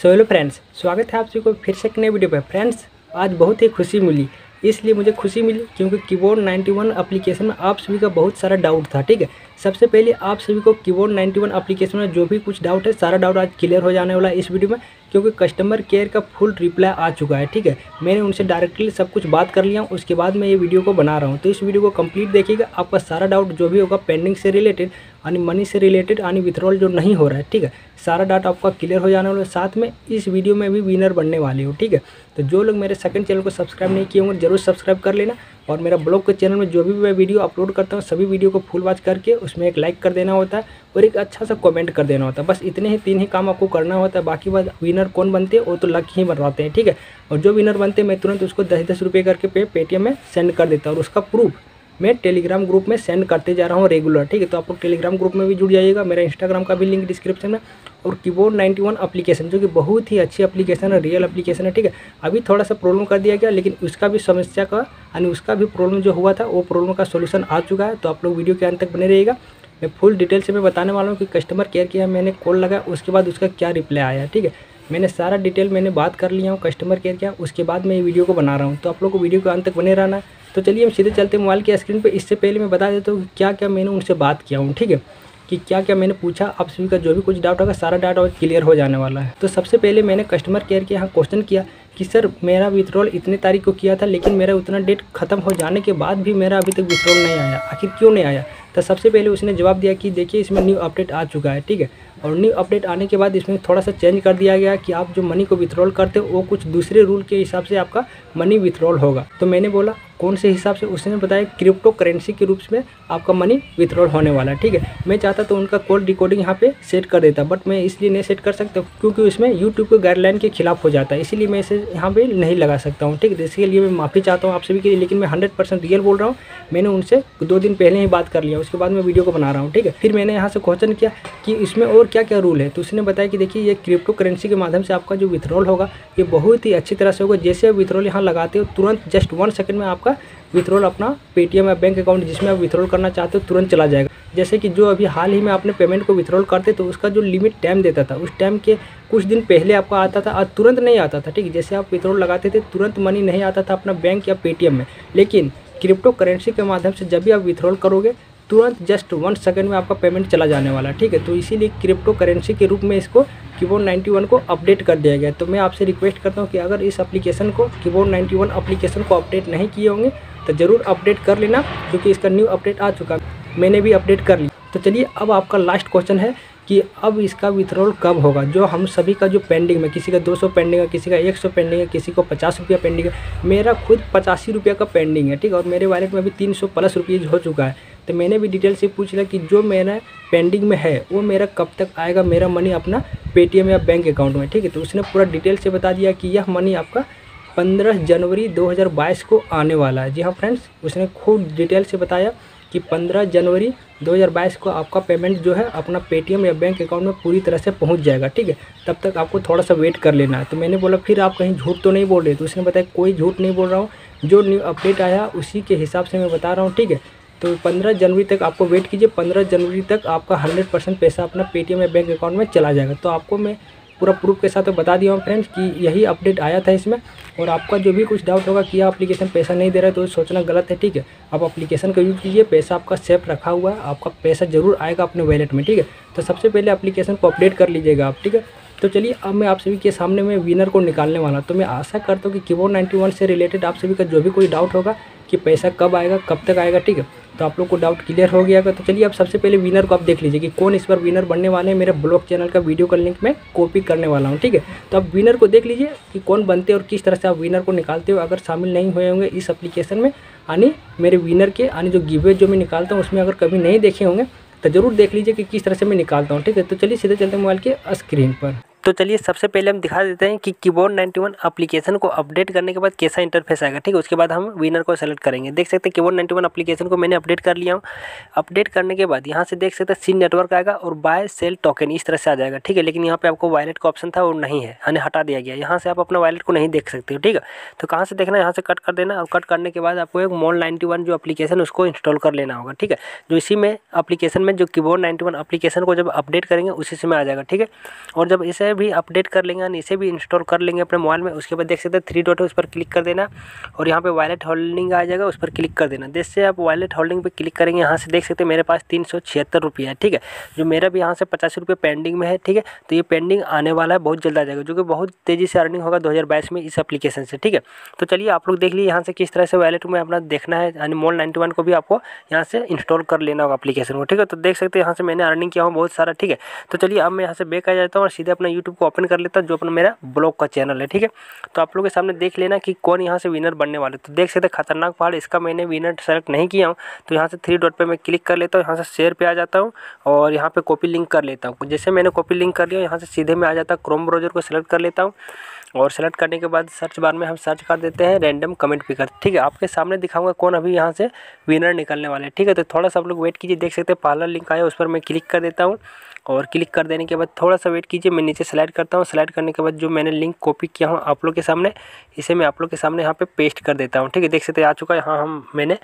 So hello friends स्वागत है आप सभी को फिर से एक नए वीडियो पर फ्रेंड्स आज बहुत ही खुशी मिली। इसलिए मुझे खुशी मिली क्योंकि कीबोर्ड 91 एप्लीकेशन में आप सभी का बहुत सारा डाउट था, ठीक है? सबसे पहले आप सभी को कीबोर्ड 91 एप्लीकेशन में जो भी कुछ डाउट है, सारा डाउट आज क्लियर हो जाने वाला है इस वीडियो में, क्योंकि कस्टमर केयर का फुल रिप्लाई आ चुका है, ठीक है? मैंने उनसे डायरेक्टली सब कुछ बात कर लिया हूँ उसके बाद मैं ये वीडियो को बना रहा हूँ। तो इस वीडियो को कंप्लीट देखिएगा, आपका सारा डाउट जो भी होगा पेंडिंग से रिलेटेड यानी मनी से रिलेटेड यानी विथड्रॉल जो नहीं हो रहा है, ठीक है? सारा डाटा आपका क्लियर हो जाने वाला है। साथ में इस वीडियो में भी विनर बनने वाले हो, ठीक है? तो जो लोग मेरे सेकंड चैनल को सब्सक्राइब नहीं किए होंगे, ज़रूर सब्सक्राइब कर लेना। और मेरा ब्लॉग के चैनल में जो भी मैं वीडियो अपलोड करता हूँ, सभी वीडियो को फुल वॉच करके उसमें एक लाइक कर देना होता है और एक अच्छा सा कमेंट कर देना होता है। बस इतने ही तीन ही काम आपको करना होता है, बाकी बात विनर कौन बनते हैं, वो तो लक ही बनवाते हैं, ठीक है? और जो विनर बनते हैं, मैं तुरंत उसको दस दस रुपये करके पे पेटीएम में सेंड कर देता हूँ और उसका प्रूफ मैं टेलीग्राम ग्रुप में सेंड करते जा रहा हूँ रेगुलर ठीक है? तो आप लोग टेलीग्राम ग्रुप में भी जुड़ जाइएगा, मेरा इंस्टाग्राम का भी लिंक डिस्क्रिप्शन में और कीबोर्ड 91 एप्लीकेशन जो कि बहुत ही अच्छी एप्लीकेशन है रियल एप्लीकेशन है, ठीक है? अभी थोड़ा सा प्रॉब्लम कर दिया गया, लेकिन उसका भी समस्या का, यानी उसका भी प्रॉब्लम जो हुआ था, वो प्रॉब्लम का सोल्यूशन आ चुका है तो आप लोग वीडियो के अंत तक बने रहिएगा। मैं फुल डिटेल से मैं बताने वाला हूँ कि कस्टमर केयर किया, मैंने कॉल लगाया उसके बाद उसका क्या रिप्लाई आया, ठीक है? मैंने सारा डिटेल मैंने बात कर लिया हूँ कस्टमर केयर किया, उसके बाद मैं ये वीडियो को बना रहा हूँ तो आप लोग को वीडियो के अंत तक बने रहना तो चलिए हम सीधे चलते मोबाइल के स्क्रीन पे, इससे पहले मैं बता देता हूँ क्या क्या मैंने उनसे बात किया हूँ, ठीक है? कि क्या क्या मैंने पूछा आप सभी का जो भी कुछ डाउट होगा, सारा डाटा क्लियर हो जाने वाला है। तो सबसे पहले मैंने कस्टमर केयर के यहाँ क्वेश्चन किया कि, सर, मेरा विथड्रॉल इतने तारीख को किया था, लेकिन मेरा उतना डेट खत्म हो जाने के बाद भी मेरा अभी तक विथड्रॉल नहीं आया। आखिर क्यों नहीं आया? तो सबसे पहले उसने जवाब दिया कि, देखिए, इसमें न्यू अपडेट आ चुका है, ठीक है? और न्यू अपडेट आने के बाद इसमें थोड़ा सा चेंज कर दिया गया कि आप जो मनी को विथड्रॉल करते हो, वो कुछ दूसरे रूल के हिसाब से आपका मनी विथड्रॉल होगा। तो मैंने बोला कौन से हिसाब से उसने बताया क्रिप्टो करेंसी के रूप में आपका मनी विथड्रॉल होने वाला है, ठीक है? मैं चाहता तो उनका कॉल डिकोडिंग यहाँ पे सेट कर देता बट मैं इसलिए नहीं सेट कर सकता क्योंकि उसमें यूट्यूब के गाइडलाइन के खिलाफ हो जाता है, इसीलिए मैं इसे यहाँ पर नहीं लगा सकता हूँ, ठीक है? इसके लिए मैं माफ़ी चाहता हूँ आप सभी के लिए, लेकिन मैं हंड्रेड रियल बोल रहा हूँ। मैंने उनसे दो दिन पहले ही बात कर लिया, उसके बाद मैं वीडियो को बना रहा हूँ, ठीक है? फिर मैंने यहाँ से क्वेश्चन किया कि इसमें और क्या क्या रूल है? तो उसने बताया कि देखिए, ये क्रिप्टो करेंसी के माध्यम से आपका जो विथड्रॉल होगा, ये बहुत ही अच्छी तरह से होगा। जैसे आप विथड्रॉल यहाँ लगाते हो, तुरंत जस्ट वन सेकंड में आपका विथड्रॉल अपना पेटीएम या बैंक अकाउंट जिसमें आप विथड्रॉल करना चाहते हो तुरंत चला जाएगा। जैसे कि जो अभी हाल ही में आपने पेमेंट को विथड्रॉल करते तो उसका जो लिमिट टाइम देता था, उस टाइम के कुछ दिन पहले आपका आता था और तुरंत नहीं आता था, ठीक है? जैसे आप विथड्रॉल लगाते थे, तुरंत मनी नहीं आता था अपना बैंक या पेटीएम में। लेकिन क्रिप्टो करेंसी के माध्यम से जब भी आप विथड्रॉल करोगे तुरंत जस्ट वन सेकेंड में आपका पेमेंट चला जाने वाला है, ठीक है? तो इसीलिए क्रिप्टो करेंसी के रूप में इसको कीबोर्ड 91 को अपडेट कर दिया गया तो मैं आपसे रिक्वेस्ट करता हूँ कि अगर इस एप्लीकेशन को कीबोर्ड 91 एप्लीकेशन को अपडेट नहीं किए होंगे तो ज़रूर अपडेट कर लेना, क्योंकि इसका न्यू अपडेट आ चुका मैंने भी अपडेट कर लिया। तो चलिए, अब आपका लास्ट क्वेश्चन है कि अब इसका विथड्रॉल कब होगा? जो हम सभी का जो पेंडिंग में, किसी का 200 पेंडिंग है, किसी का 100 पेंडिंग है, किसी को पचास रुपया पेंडिंग है, मेरा खुद पचासी रुपया का पेंडिंग है, ठीक है? और मेरे वॉलेट में भी 300 प्लस रुपीज़ हो चुका है। तो मैंने भी डिटेल से पूछ लिया कि जो मेरा पेंडिंग में है, वो मेरा कब तक आएगा मेरा मनी अपना पेटीएम या बैंक अकाउंट में, ठीक है? तो उसने पूरा डिटेल से बता दिया कि यह मनी आपका पंद्रह जनवरी 2022 को आने वाला है। जी हाँ फ्रेंड्स उसने खूब डिटेल से बताया कि 15 जनवरी 2022 को आपका पेमेंट जो है, अपना पेटीएम या बैंक अकाउंट में पूरी तरह से पहुँच जाएगा, ठीक है? तब तक आपको थोड़ा सा वेट कर लेना है। तो मैंने बोला, फिर आप कहीं झूठ तो नहीं बोल रहे? तो उसने बताया, कोई झूठ नहीं बोल रहा हूँ। जो न्यू अपडेट आया, उसी के हिसाब से मैं बता रहा हूँ, ठीक है? तो पंद्रह जनवरी तक आपको वेट कीजिए। पंद्रह जनवरी तक आपका हंड्रेड परसेंट पैसा अपना पेटीएम या बैंक अकाउंट में चला जाएगा। तो आपको मैं पूरा प्रूफ के साथ बता दिया हूँ फ्रेंड्स कि यही अपडेट आया था इसमें। और आपका जो भी कुछ डाउट होगा कि अप्लीकेशन पैसा नहीं दे रहा है तो सोचना गलत है, ठीक है? आप अप्लीकेशन का यूज़ कीजिए, पैसा आपका सेफ़ रखा हुआ है, आपका पैसा ज़रूर आएगा अपने वैलेट में, ठीक है? तो सबसे पहले अप्लीकेशन को अपडेट कर लीजिएगा आप, ठीक है? तो चलिए, अब मैं आप सभी के सामने में विनर को निकालने वाला तो मैं आशा करता हूँ कि कीबोर्ड 91 से रिलेटेड आप सभी का जो भी कोई डाउट होगा कि पैसा कब आएगा, कब तक आएगा, ठीक है? तो आप लोग को डाउट क्लियर हो गया तो चलिए अब सबसे पहले विनर को आप देख लीजिए कि कौन इस बार विनर बनने वाले हैं। मेरे ब्लॉग चैनल का वीडियो का लिंक मैं कॉपी करने वाला हूँ, ठीक है? तो आप विनर को देख लीजिए कि कौन बनते हैं और किस तरह से आप विनर को निकालते हो। अगर शामिल नहीं हुए होंगे इस एप्लीकेशन में, यानी मेरे विनर के, यानी जो गिवे जो मैं निकालता हूँ, उसमें अगर कभी नहीं देखे होंगे तो ज़रूर देख लीजिए कि किस तरह से मैं निकालता हूँ, ठीक है? तो चलिए सीधे चलते मोबाइल के स्क्रीन पर। तो चलिए सबसे पहले हम दिखा देते हैं कि कीबोर्ड 91 एप्लीकेशन को अपडेट करने के बाद कैसा इंटरफेस आएगा। ठीक है, उसके बाद हम विनर को सेलेक्ट करेंगे। देख सकते हैं कीबोर्ड 91 एप्लीकेशन को मैंने अपडेट कर लिया हूँ। अपडेट करने के बाद यहाँ से देख सकते हैं सी नेटवर्क आएगा और बाय सेल टोकन इस तरह से आ जाएगा। ठीक है, लेकिन यहाँ पे आपको वायलेट का ऑप्शन था वो नहीं है, यानी हटा दिया गया। यहाँ से आप अपना वायलेट को नहीं देख सकते हो। ठीक है तो कहाँ से देखना यहाँ से कट कर देना और कट करने के बाद आपको एक मोल नाइन्टी जो अपलीकेशन उसको इंस्टॉल कर लेना होगा। ठीक है, जो इसी में अपलीकेशन में जो कीबोर्ड नाइन्टी एप्लीकेशन को जब अपडेट करेंगे, उसी से में आ जाएगा। ठीक है, और जब इसे इसे भी अपडेट कर लेंगे इसे भी इंस्टॉल कर लेंगे अपने मोबाइल में। उसके बाद देख सकते हैं थ्री डॉट है, उस पर क्लिक कर देना। और यहाँ पे वॉलेट होल्डिंग आ जाएगा, उस पर क्लिक कर देना। जैसे आप वॉलेट होल्डिंग पे क्लिक करेंगे, यहाँ से देख सकते हैं मेरे पास तीन सौ छिहत्तर रुपये है, ठीक है? जो मेरा भी यहाँ से पचास रुपये पेंडिंग में है, ठीक है? तो ये पेंडिंग आने वाला है, बहुत जल्द आ जाएगा, जो कि बहुत तेज़ी से अर्निंग होगा दो हज़ार बाईस में इस एप्लीकेशन से, ठीक है? तो चलिए आप लोग देख लीजिए यहाँ से किस तरह से वॉलेट में अपना देखना है, यानी मोल नाइन्टी को भी आपको यहाँ से इंस्टॉल कर लेना होगा एप्लीकेशन को, ठीक है? तो देख सकते हैं यहाँ से मैंने अर्निंग किया हूँ बहुत सारा, ठीक है? तो चलिए अब मैं यहाँ से बेक आ जाता हूँ और सीधे अपना यूट्यूब को ओपन कर लेता जो अपना मेरा ब्लॉग का चैनल है, ठीक है? तो आप लोगों के सामने देख लेना कि कौन यहाँ से विनर बनने वाले तो देख सकते खतरनाक पहाड़, इसका मैंने विनर सेलेक्ट नहीं किया हूँ। तो यहाँ से थ्री डॉट पर मैं क्लिक कर लेता हूँ, यहाँ से शेयर पर आ जाता हूँ और यहाँ पर कॉपी लिंक कर लेता हूँ। जैसे मैंने कॉपी लिंक कर लिया, यहाँ से सीधे में आ जाता क्रोम ब्राउज़र को सेलेक्ट कर लेता हूँ। और सेलेक्ट करने के बाद सर्च बार में हम सर्च कर देते हैं रैंडम कमेंट पिकर ठीक है, आपके सामने दिखाऊँगा कौन अभी यहाँ से विनर निकलने वाले हैं। ठीक है तो थोड़ा सा आप लोग वेट कीजिए, देख सकते हैं पार्लर लिंक आया, उस पर मैं क्लिक कर देता हूँ और क्लिक कर देने के बाद थोड़ा सा वेट कीजिए, मैं नीचे सेलेक्ट करता हूँ। सेलेक्ट करने के बाद जो मैंने लिंक कॉपी किया हूँ आप लोग के सामने, इसे मैं आप लोग के सामने यहाँ पे पेस्ट कर देता हूँ। ठीक है, देख सकते आ चुका है, यहाँ हम मैंने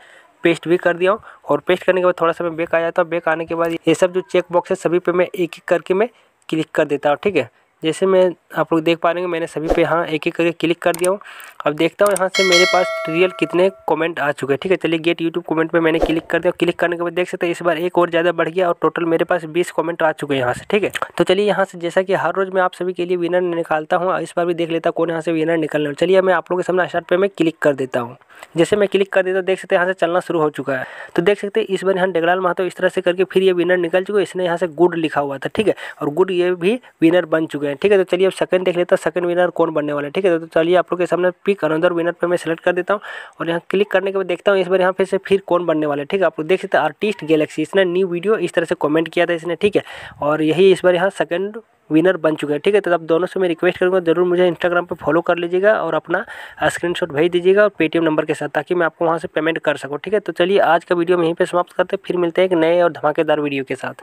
पेस्ट भी कर दिया हूँ और पेस्ट करने के बाद थोड़ा सा मैं बेक आ जाता हूँ बेक आने के बाद ये सब जो चेक बॉक्स है, सभी पे मैं एक एक करके मैं क्लिक कर देता हूँ। ठीक है जैसे मैं आप लोग देख पा रहे हैं, मैंने सभी पे यहाँ एक एक करके क्लिक कर दिया हूँ। अब देखता हूँ यहाँ से मेरे पास रियल कितने कमेंट आ चुके हैं। ठीक है, चलिए गेट यूट्यूब कमेंट पे मैंने क्लिक कर दिया क्लिक करने के बाद देख सकते हैं इस बार एक और ज़्यादा बढ़ गया और टोटल मेरे पास बीस कॉमेंट आ चुके हैं यहाँ से। ठीक है तो चलिए यहाँ से जैसा कि हर रोज़ मैं आप सभी के लिए विनर निकालता हूँ। इस बार भी देख लेता कौन यहाँ से विनर निकलना चलिए मैं आप लोगों के सामने स्टार्ट पे मैं क्लिक कर देता हूँ। जैसे मैं क्लिक कर देता हूँ, देख सकते हैं यहाँ से चलना शुरू हो चुका है। तो देख सकते हैं इस बार यहाँ डेगलाल महतो इस तरह से करके फिर ये विनर निकल चुका इसने यहाँ से गुड लिखा हुआ था। ठीक है, और गुड ये भी विनर बन चुके हैं। ठीक है तो चलिए अब सेकंड देख लेता सेकंड विनर कौन बनने वाला है। ठीक है तो चलिए आप लोग के सामने पिक अनदर विनर पर मैं सेलेक्ट कर देता हूँ और यहाँ क्लिक करने के बाद देखता हूँ इस बार यहाँ पे से फिर कौन बनने वाला है। ठीक है, आप लोग देख सकते हैं आर्टिस्ट गैलेक्सी इसने न्यू वीडियो इस तरह से कॉमेंट किया था इसने। ठीक है, और यही इस बार यहाँ सेकंड विनर बन चुके हैं। ठीक है तो आप दोनों से मैं रिक्वेस्ट करूँगा, ज़रूर मुझे इंस्टाग्राम पे फॉलो कर लीजिएगा और अपना स्क्रीनशॉट भेज दीजिएगा और पेटीएम नंबर के साथ ताकि मैं आपको वहाँ से पेमेंट कर सकूँ। ठीक है तो चलिए आज का वीडियो यहीं पे समाप्त करते हैं, फिर मिलते हैं एक नए और धमाकेदार वीडियो के साथ।